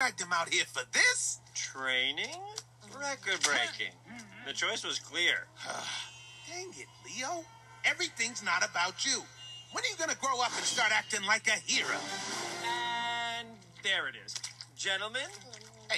dragged him out here for this? Training? Record breaking. The choice was clear. Dang it, Leo. Everything's not about you. When are you gonna grow up and start acting like a hero? And there it is. Gentlemen,